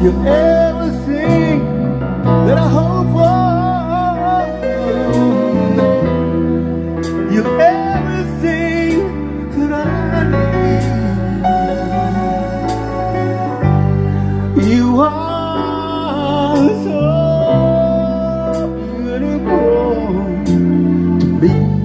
You've ever see that I hope for. You've ever see that I need. You are so beautiful to be.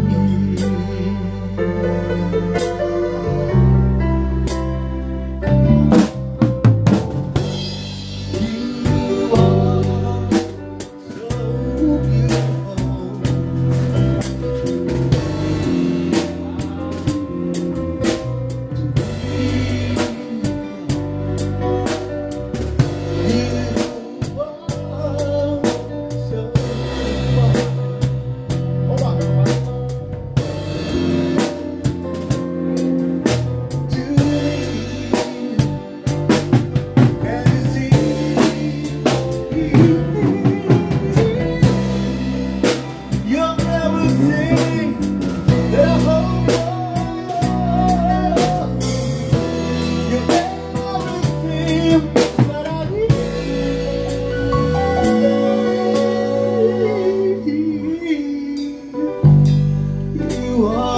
Whoa.